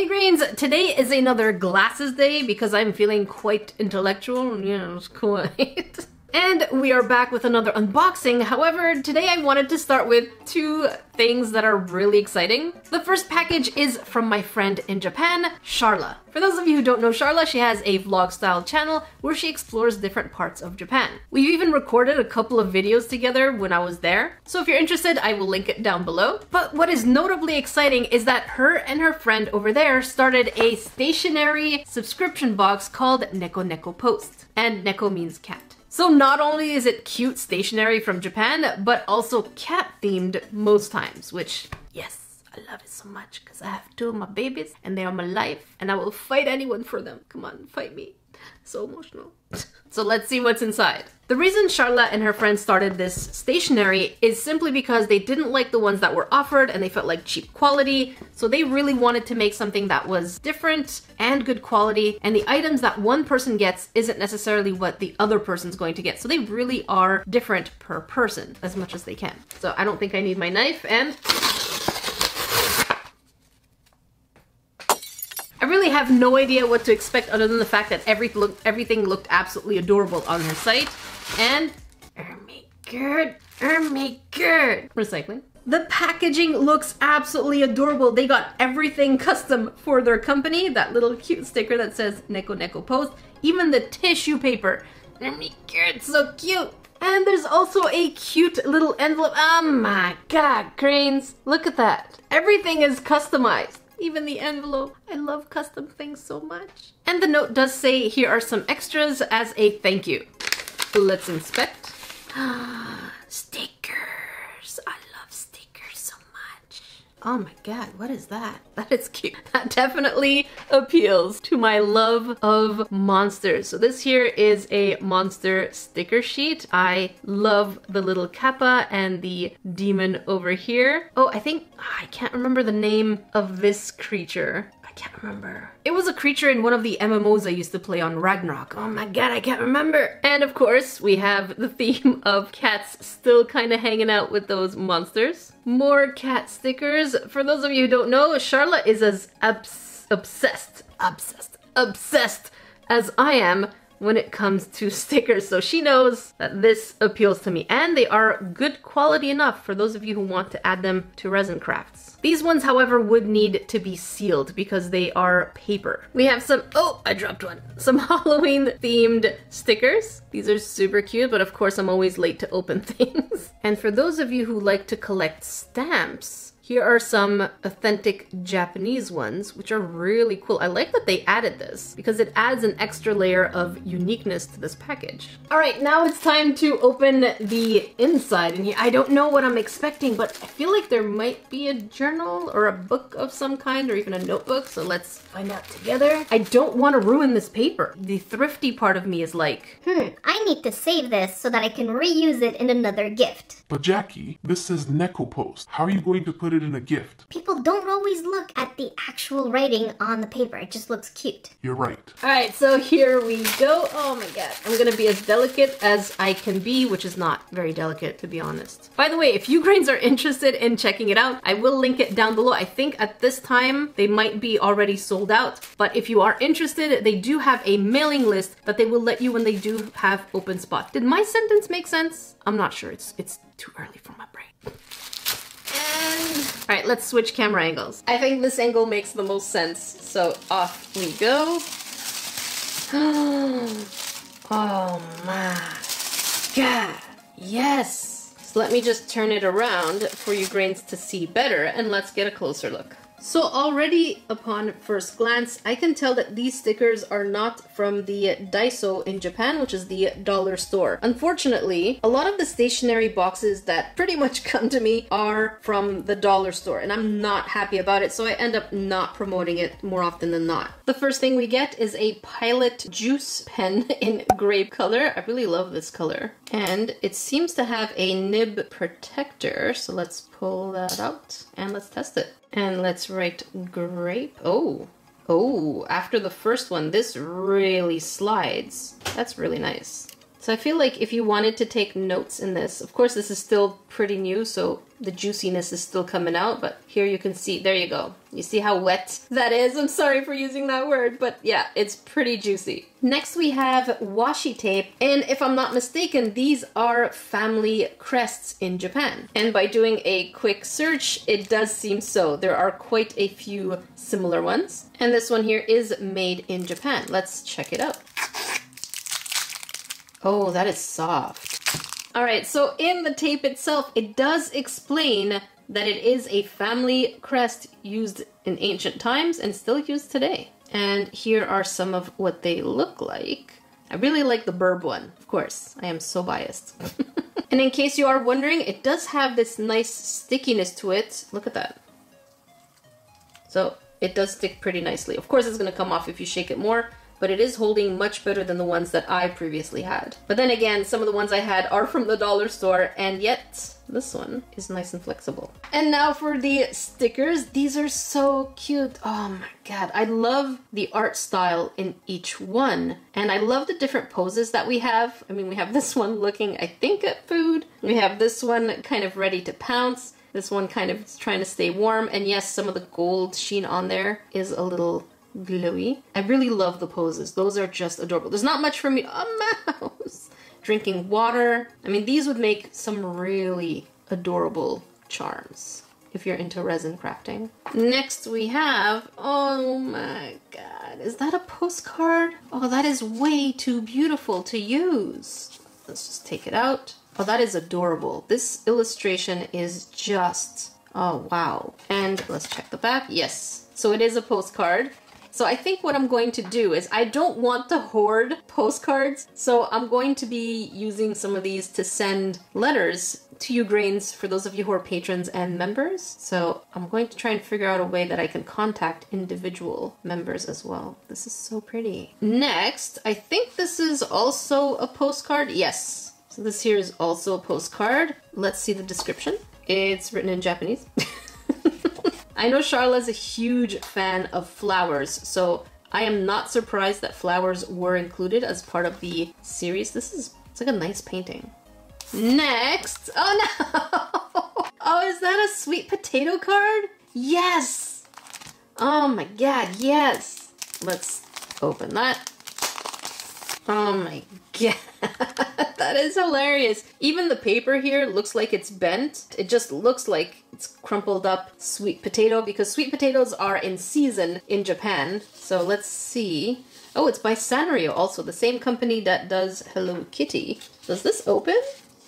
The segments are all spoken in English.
Hey Grains, today is another glasses day because I'm feeling quite intellectual, know, it's quite. And we are back with another unboxing. However, today I wanted to start with two things that are really exciting. The first package is from my friend in Japan, Sharla. For those of you who don't know Sharla, she has a vlog style channel where she explores different parts of Japan. We've even recorded a couple of videos together when I was there. So if you're interested, I will link it down below. But what is notably exciting is that her and her friend over there started a stationery subscription box called Neko Neko Post. And Neko means cat. So not only is it cute stationery from Japan, but also cat themed most times, which, yes, I love it so much because I have two of my babies and they are my life and I will fight anyone for them. Come on, fight me. So emotional. so let's see what's inside. The reason Sharla and her friends started this stationery is simply because they didn't like the ones that were offered and they felt like cheap quality. So they really wanted to make something that was different and good quality. And the items that one person gets isn't necessarily what the other person's going to get. So they really are different per person as much as they can. So I don't think I need my knife and I have no idea what to expect other than the fact that every look, everything looked absolutely adorable on her site. And, oh my. Recycling. The packaging looks absolutely adorable. They got everything custom for their company. That little cute sticker that says Neko Neko Post. Even the tissue paper. Oh god, so cute. And there's also a cute little envelope. Oh my god, Grains. Look at that. Everything is customized even the envelope. I love custom things so much. And the note does say here are some extras as a thank you. Let's inspect. stickers. I love stickers so much. Oh my god, what is that? That is cute. That definitely appeals to my love of monsters. So this here is a monster sticker sheet. I love the little kappa and the demon over here. Oh, I think, I can't remember the name of this creature. I can't remember. It was a creature in one of the MMOs I used to play on Ragnarok. Oh my god, I can't remember. And of course, we have the theme of cats still kind of hanging out with those monsters. More cat stickers. For those of you who don't know, Sharla is as obs obsessed, obsessed, obsessed as I am when it comes to stickers. So she knows that this appeals to me and they are good quality enough for those of you who want to add them to resin crafts. These ones, however, would need to be sealed because they are paper. We have some, oh, I dropped one. Some Halloween themed stickers. These are super cute, but of course I'm always late to open things. and for those of you who like to collect stamps, here are some authentic Japanese ones, which are really cool. I like that they added this because it adds an extra layer of uniqueness to this package. All right, now it's time to open the inside. And I don't know what I'm expecting, but I feel like there might be a journal or a book of some kind or even a notebook. So let's find out together. I don't want to ruin this paper. The thrifty part of me is like, hmm, I need to save this so that I can reuse it in another gift. But Jackie, this says Neko Post. How are you going to put it in a gift. People don't always look at the actual writing on the paper. It just looks cute. You're right. All right, so here we go. Oh my god. I'm gonna be as delicate as I can be, which is not very delicate, to be honest. By the way, if you grains are interested in checking it out, I will link it down below. I think at this time, they might be already sold out. But if you are interested, they do have a mailing list that they will let you when they do have open spot. Did my sentence make sense? I'm not sure. It's, it's too early for my brain. All right, let's switch camera angles. I think this angle makes the most sense. So off we go. oh my god. Yes. So let me just turn it around for you grains to see better and let's get a closer look. So already upon first glance, I can tell that these stickers are not from the Daiso in Japan, which is the dollar store. Unfortunately, a lot of the stationery boxes that pretty much come to me are from the dollar store, and I'm not happy about it, so I end up not promoting it more often than not. The first thing we get is a Pilot Juice pen in grape color. I really love this color. And it seems to have a nib protector, so let's pull that out and let's test it. And let's write grape. Oh, oh, after the first one, this really slides. That's really nice. So I feel like if you wanted to take notes in this, of course this is still pretty new, so the juiciness is still coming out, but here you can see, there you go. You see how wet that is? I'm sorry for using that word, but yeah, it's pretty juicy. Next we have washi tape, and if I'm not mistaken, these are family crests in Japan. And by doing a quick search, it does seem so. There are quite a few similar ones. And this one here is made in Japan. Let's check it out. Oh, that is soft. All right, so in the tape itself, it does explain that it is a family crest used in ancient times and still used today. And here are some of what they look like. I really like the burb one, of course. I am so biased. and in case you are wondering, it does have this nice stickiness to it. Look at that. So it does stick pretty nicely. Of course, it's going to come off if you shake it more, but it is holding much better than the ones that I previously had. But then again, some of the ones I had are from the dollar store, and yet this one is nice and flexible. And now for the stickers. These are so cute. Oh my god. I love the art style in each one. And I love the different poses that we have. I mean, we have this one looking, I think, at food. We have this one kind of ready to pounce. This one kind of trying to stay warm. And yes, some of the gold sheen on there is a little glowy. I really love the poses. Those are just adorable. There's not much for me. A mouse! Drinking water. I mean, these would make some really adorable charms if you're into resin crafting. Next we have, oh my god, is that a postcard? Oh, that is way too beautiful to use. Let's just take it out. Oh, that is adorable. This illustration is just, oh wow. And let's check the back. Yes, so it is a postcard. So I think what I'm going to do is I don't want to hoard postcards, so I'm going to be using some of these to send letters to you grains for those of you who are patrons and members. So I'm going to try and figure out a way that I can contact individual members as well. This is so pretty. Next, I think this is also a postcard. Yes. So this here is also a postcard. Let's see the description. It's written in Japanese. I know Sharla is a huge fan of flowers, so I am not surprised that flowers were included as part of the series. This is, it's like a nice painting. Next, oh no! Oh, is that a sweet potato card? Yes! Oh my god, yes! Let's open that. Oh my god, that is hilarious. Even the paper here looks like it's bent. It just looks like it's crumpled up sweet potato because sweet potatoes are in season in Japan. So let's see. Oh, it's by Sanrio, also the same company that does Hello Kitty. Does this open?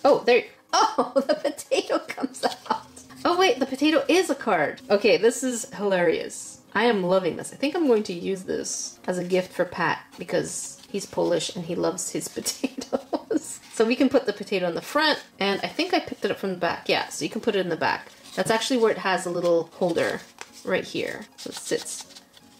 Oh, there. Oh, the potato comes out. Oh wait, the potato is a card. Okay, this is hilarious. I am loving this. I think I'm going to use this as a gift for Pat because he's Polish and he loves his potatoes. so we can put the potato in the front and I think I picked it up from the back. Yeah, so you can put it in the back. That's actually where it has a little holder right here. So it sits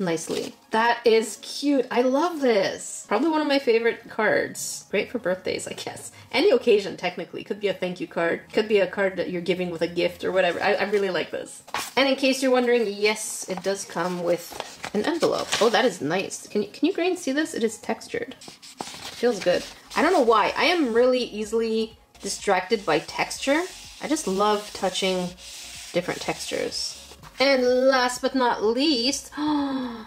nicely. That is cute. I love this. Probably one of my favorite cards. Great for birthdays, I guess. Any occasion, technically. Could be a thank you card. Could be a card that you're giving with a gift or whatever. I, I really like this. And in case you're wondering, yes, it does come with an envelope. Oh, that is nice. Can you, can you grain see this? It is textured. feels good. I don't know why. I am really easily distracted by texture. I just love touching different textures. And last but not least, oh,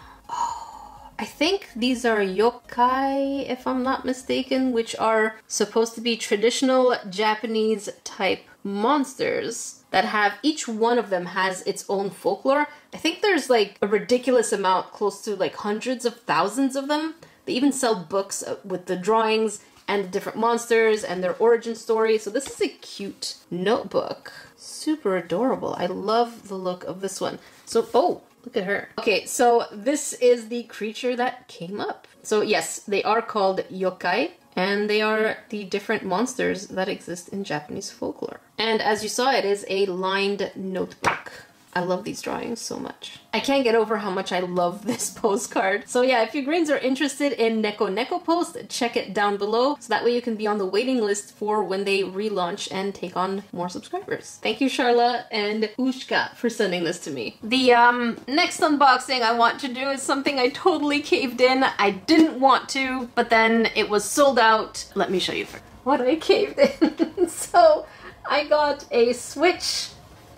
I think these are yokai, if I'm not mistaken, which are supposed to be traditional Japanese type monsters that have each one of them has its own folklore. I think there's like a ridiculous amount, close to like hundreds of thousands of them. They even sell books uh, with the drawings and the different monsters and their origin story. So this is a cute notebook. Super adorable. I love the look of this one. So, oh, look at her. Okay, so this is the creature that came up. So yes, they are called yokai and they are the different monsters that exist in Japanese folklore. And as you saw, it is a lined notebook. I love these drawings so much. I can't get over how much I love this postcard. So yeah, if you grains are interested in Neko Neko Post, check it down below so that way you can be on the waiting list for when they relaunch and take on more subscribers. Thank you Sharla and Ushka for sending this to me. The um, next unboxing I want to do is something I totally caved in. I didn't want to, but then it was sold out. Let me show you what I caved in. so I got a Switch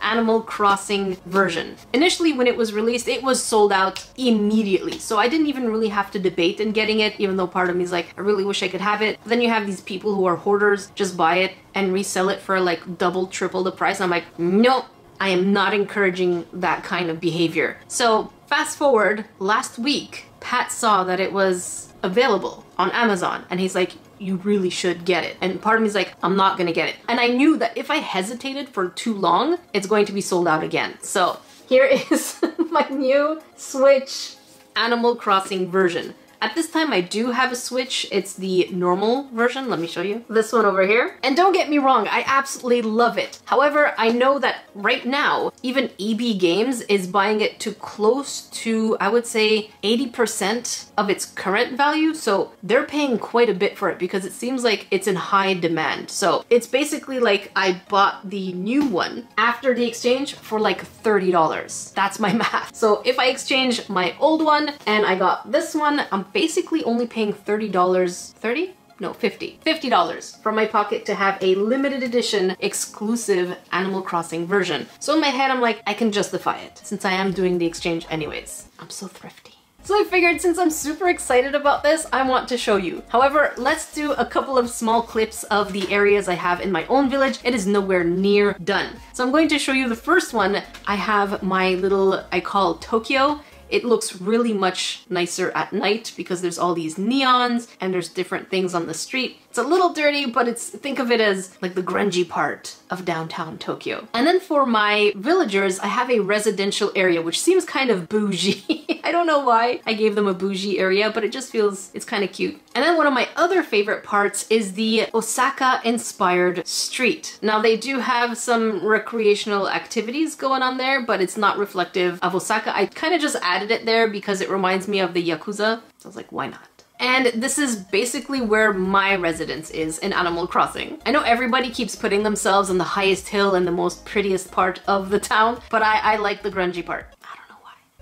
Animal Crossing version. Initially, when it was released, it was sold out immediately. So I didn't even really have to debate in getting it, even though part of me is like, I really wish I could have it. Then you have these people who are hoarders, just buy it and resell it for like double, triple the price. I'm like, nope, I am not encouraging that kind of behavior. So fast forward, last week, Pat saw that it was available on Amazon and he's like, you really should get it. And part of me is like, I'm not gonna get it. And I knew that if I hesitated for too long, it's going to be sold out again. So here is my new Switch Animal Crossing version. At this time, I do have a Switch. It's the normal version. Let me show you. This one over here. And don't get me wrong, I absolutely love it. However, I know that right now, even EB Games is buying it to close to, I would say, 80% of its current value. So they're paying quite a bit for it because it seems like it's in high demand. So it's basically like I bought the new one after the exchange for like $30. That's my math. So if I exchange my old one and I got this one, I'm basically only paying $30, 30? No, 50. $50 from my pocket to have a limited edition exclusive Animal Crossing version. So in my head, I'm like, I can justify it since I am doing the exchange anyways. I'm so thrifty. So I figured since I'm super excited about this, I want to show you. However, let's do a couple of small clips of the areas I have in my own village. It is nowhere near done. So I'm going to show you the first one. I have my little, I call Tokyo. It looks really much nicer at night because there's all these neons and there's different things on the street. It's a little dirty, but it's think of it as like the grungy part of downtown Tokyo. And then for my villagers, I have a residential area, which seems kind of bougie. I don't know why I gave them a bougie area, but it just feels, it's kind of cute. And then one of my other favorite parts is the Osaka inspired street. Now they do have some recreational activities going on there, but it's not reflective of Osaka. I kind of just added it there because it reminds me of the Yakuza. So I was like, why not? And this is basically where my residence is in Animal Crossing. I know everybody keeps putting themselves on the highest hill and the most prettiest part of the town, but I, I like the grungy part.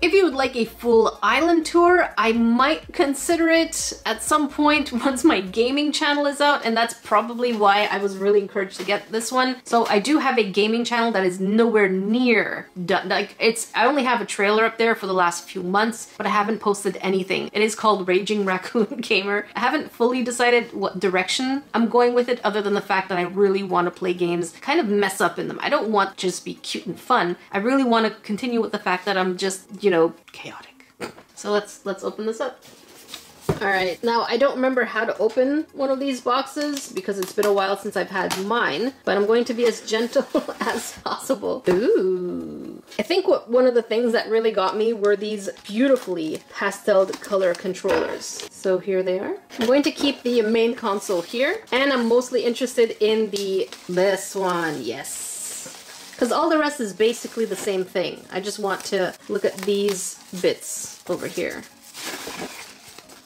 If you would like a full island tour, I might consider it at some point once my gaming channel is out, and that's probably why I was really encouraged to get this one. So I do have a gaming channel that is nowhere near done. Like, it's, I only have a trailer up there for the last few months, but I haven't posted anything. It is called Raging Raccoon Gamer. I haven't fully decided what direction I'm going with it other than the fact that I really want to play games, kind of mess up in them. I don't want just be cute and fun. I really want to continue with the fact that I'm just, you you know, chaotic. So let's let's open this up. All right, now I don't remember how to open one of these boxes because it's been a while since I've had mine, but I'm going to be as gentle as possible. Ooh. I think what one of the things that really got me were these beautifully pastel color controllers. So here they are. I'm going to keep the main console here, and I'm mostly interested in the, this one, yes because all the rest is basically the same thing. I just want to look at these bits over here.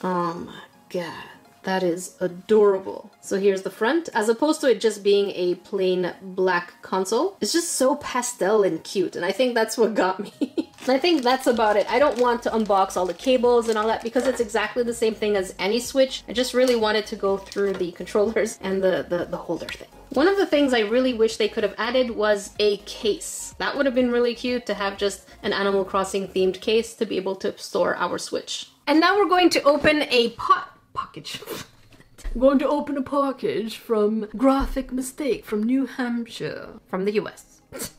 Oh my god. That is adorable. So here's the front, as opposed to it just being a plain black console. It's just so pastel and cute, and I think that's what got me. I think that's about it. I don't want to unbox all the cables and all that because it's exactly the same thing as any Switch. I just really wanted to go through the controllers and the, the, the holder thing. One of the things I really wish they could have added was a case. That would have been really cute to have just an Animal Crossing themed case to be able to store our Switch. And now we're going to open a pot package. I'm going to open a package from Graphic Mistake from New Hampshire, from the US.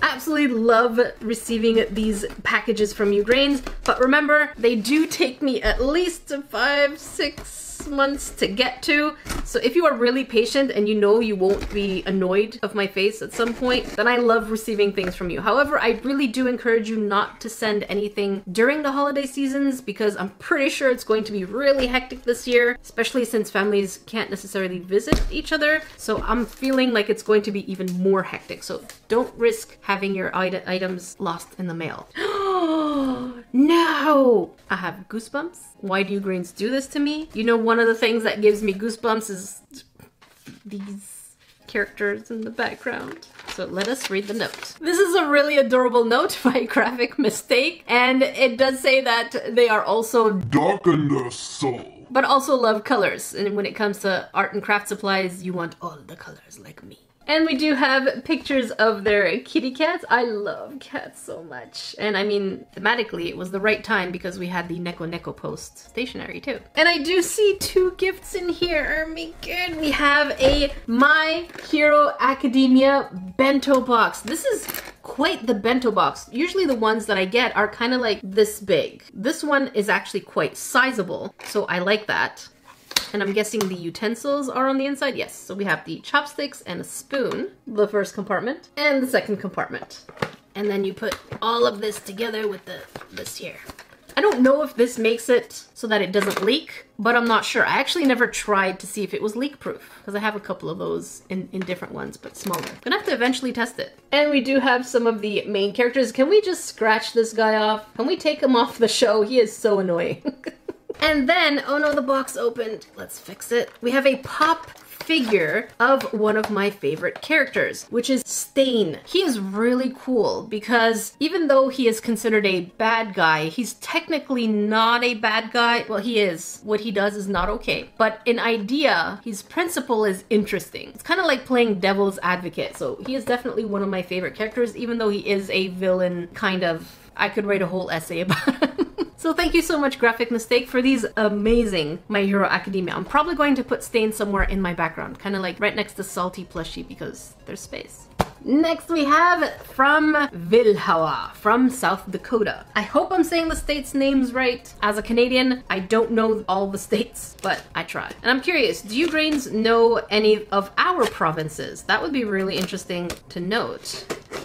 Absolutely love receiving these packages from Ugrains, but remember, they do take me at least five, six, six months to get to. So if you are really patient and you know you won't be annoyed of my face at some point, then I love receiving things from you. However, I really do encourage you not to send anything during the holiday seasons because I'm pretty sure it's going to be really hectic this year, especially since families can't necessarily visit each other. So I'm feeling like it's going to be even more hectic. So don't risk having your items lost in the mail. no! I have goosebumps. Why do you grains do this to me? You know, one of the things that gives me goosebumps is these characters in the background. So let us read the note. This is a really adorable note by Graphic Mistake, and it does say that they are also Darken the soul. but also love colors. And when it comes to art and craft supplies, you want all the colors like me. And we do have pictures of their kitty cats. I love cats so much. And I mean, thematically, it was the right time because we had the Neko Neko Post stationery too. And I do see two gifts in here. Oh my. We have a My Hero Academia bento box. This is quite the bento box. Usually the ones that I get are kind of like this big. This one is actually quite sizable, so I like that. And I'm guessing the utensils are on the inside. Yes, so we have the chopsticks and a spoon, the first compartment, and the second compartment. And then you put all of this together with the this here. I don't know if this makes it so that it doesn't leak, but I'm not sure. I actually never tried to see if it was leak proof because I have a couple of those in, in different ones, but smaller. Gonna have to eventually test it. And we do have some of the main characters. Can we just scratch this guy off? Can we take him off the show? He is so annoying. And then, oh no, the box opened. Let's fix it. We have a pop figure of one of my favorite characters, which is Stain. He is really cool because even though he is considered a bad guy, he's technically not a bad guy. Well, he is. What he does is not okay. But in idea, his principle is interesting. It's kind of like playing devil's advocate. So he is definitely one of my favorite characters, even though he is a villain kind of I could write a whole essay about him. so thank you so much, Graphic Mistake, for these amazing My Hero Academia. I'm probably going to put Stain somewhere in my background, kind of like right next to Salty Plushie because there's space. Next we have from Vilhawa from South Dakota. I hope I'm saying the state's names right. As a Canadian, I don't know all the states, but I try. And I'm curious, do you grains know any of our provinces? That would be really interesting to note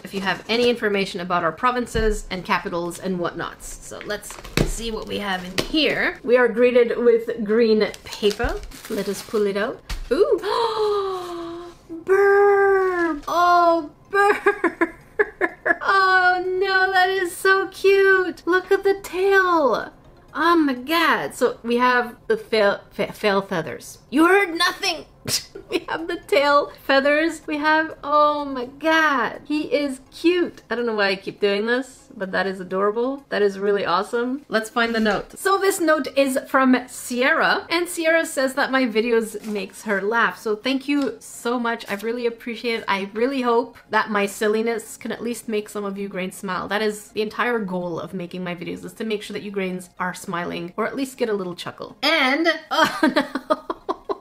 if you have any information about our provinces and capitals and whatnots. So let's see what we have in here. We are greeted with green paper. Let us pull it out. Ooh! Burr! Oh, burr! Oh no, that is so cute! Look at the tail! Oh my god. So we have the fail, fa fail feathers. You heard nothing! we have the tail feathers. We have, oh my god. He is cute. I don't know why I keep doing this, but that is adorable. That is really awesome. Let's find the note. So this note is from Sierra, and Sierra says that my videos makes her laugh. So thank you so much. I really appreciate it. I really hope that my silliness can at least make some of you grains smile. That is the entire goal of making my videos is to make sure that you grains are smiling or at least get a little chuckle. And, oh no.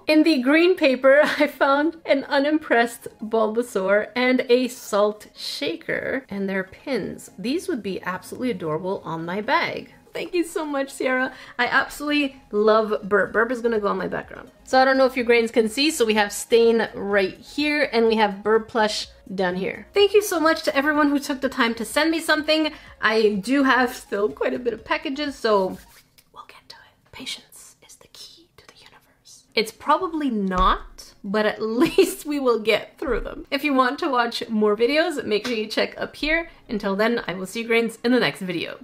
In the green paper, I found an unimpressed Bulbasaur and a salt shaker and their pins. These would be absolutely adorable on my bag. Thank you so much, Sierra. I absolutely love Burp. Burp is gonna go on my background. So I don't know if your grains can see, so we have Stain right here and we have Burp Plush down here. Thank you so much to everyone who took the time to send me something. I do have still quite a bit of packages, so we'll get to it. Patience. It's probably not, but at least we will get through them. If you want to watch more videos, make sure you check up here. Until then, I will see you grains in the next video.